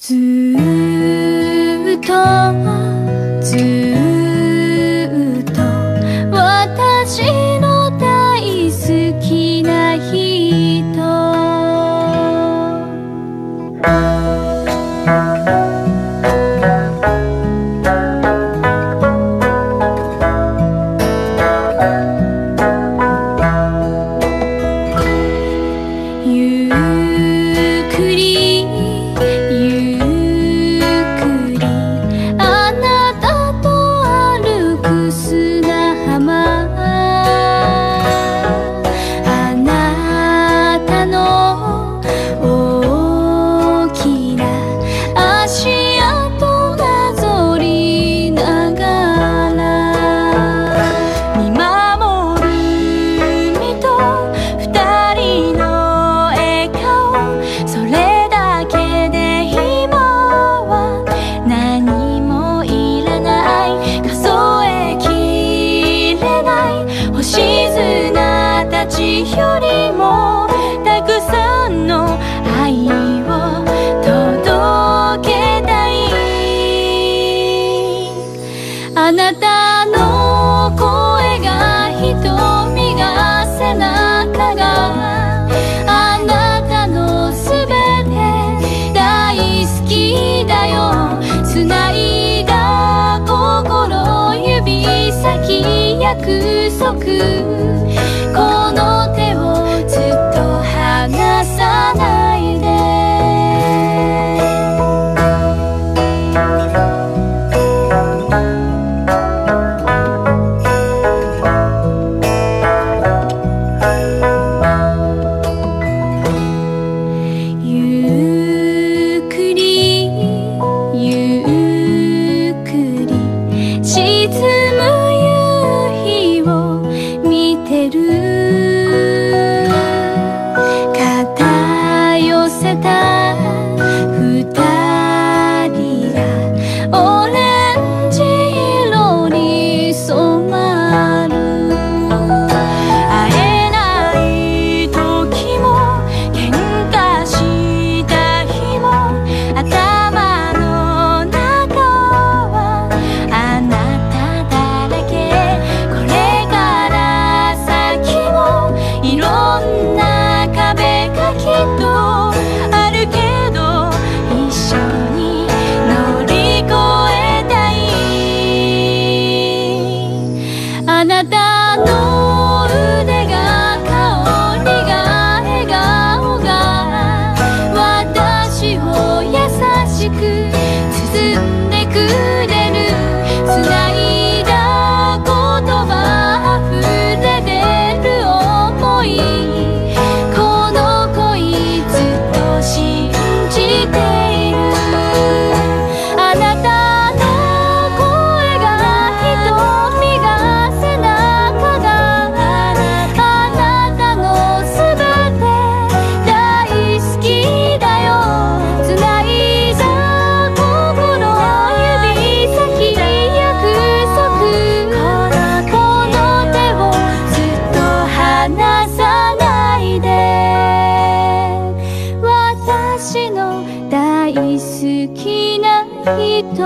ずっとあなたの声が瞳が背中があなたのすべて大好きだよ。繋いだ心指先約束。好きな人